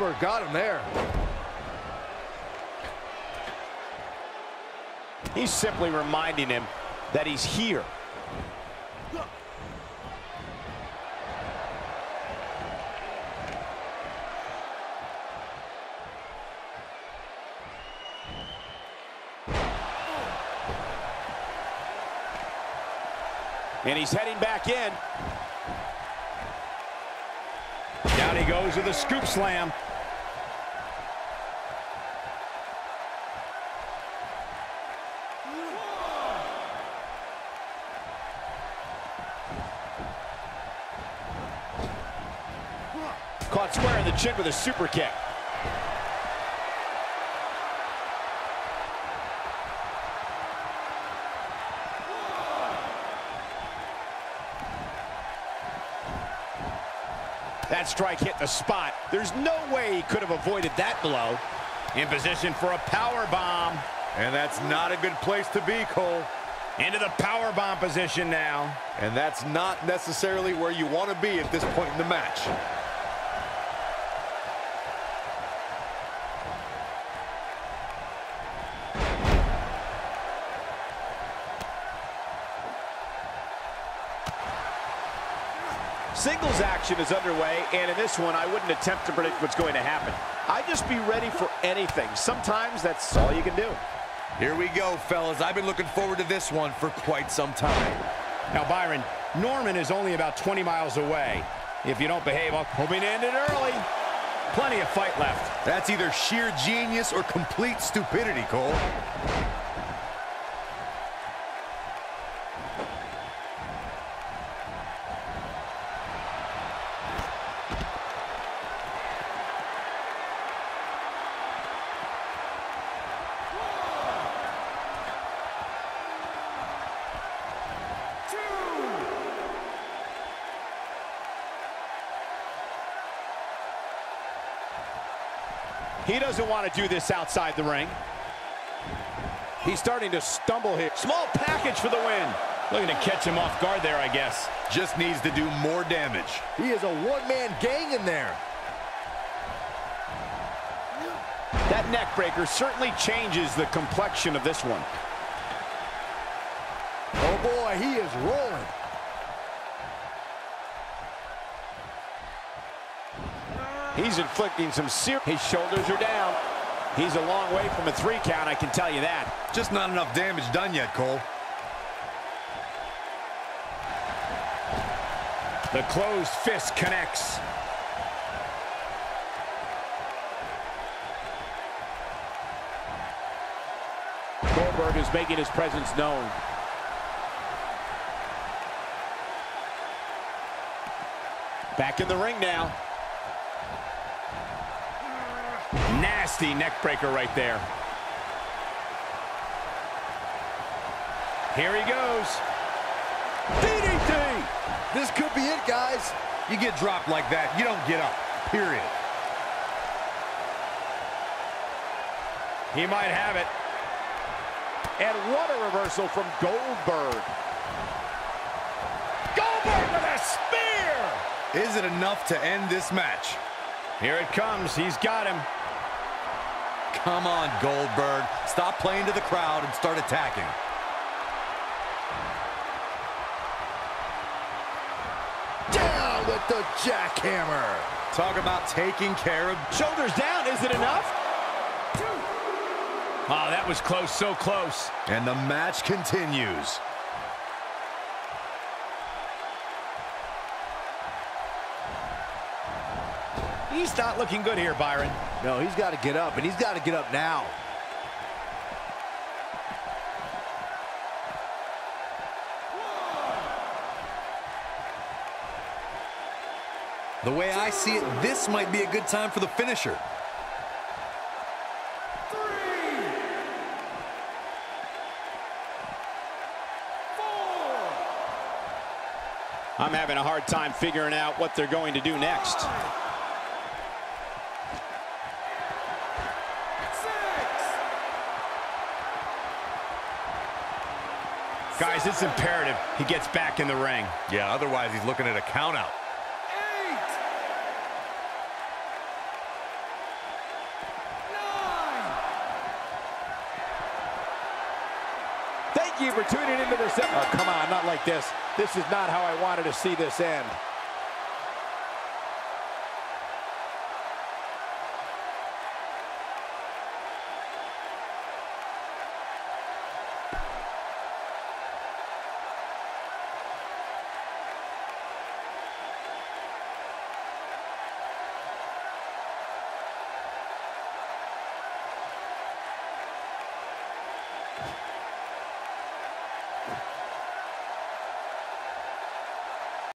Goldberg got him there. He's simply reminding him that he's here. And he's heading back in. Down he goes with a scoop slam. Caught square in the chin with a super kick. That strike hit the spot. There's no way he could have avoided that blow. In position for a power bomb. And that's not a good place to be, Cole. Into the power bomb position now. And that's not necessarily where you want to be at this point in the match. Singles action is underway, and in this one, I wouldn't attempt to predict what's going to happen. I'd just be ready for anything. Sometimes that's all you can do. Here we go, fellas. I've been looking forward to this one for quite some time. Now, Byron, Norman is only about 20 miles away. If you don't behave, I'm hoping to end it early. Plenty of fight left. That's either sheer genius or complete stupidity, Cole. He doesn't want to do this outside the ring. He's starting to stumble here. Small package for the win. Looking to catch him off guard there, I guess. Just needs to do more damage. He is a one-man gang in there. That neck breaker certainly changes the complexion of this one. Oh boy, he is rolling. He's inflicting some serious... His shoulders are down. He's a long way from a three count, I can tell you that. Just not enough damage done yet, Cole. The closed fist connects. Goldberg is making his presence known. Back in the ring now. Nasty neck breaker right there. Here he goes. DDT! This could be it, guys. You get dropped like that, you don't get up, period. He might have it. And what a reversal from Goldberg. Goldberg with a spear! Is it enough to end this match? Here it comes. He's got him. Come on, Goldberg. Stop playing to the crowd and start attacking. Down with the jackhammer. Talk about taking care of... Shoulders down. Is it enough? Oh, that was close. So close. And the match continues. He's not looking good here, Byron. No, he's got to get up, and he's got to get up now. The way I see it, this might be a good time for the finisher. I'm having a hard time figuring out what they're going to do next. Guys, it's imperative he gets back in the ring. Yeah, otherwise he's looking at a countout. Thank you for tuning into this. Oh, come on, not like this. This is not how I wanted to see this end.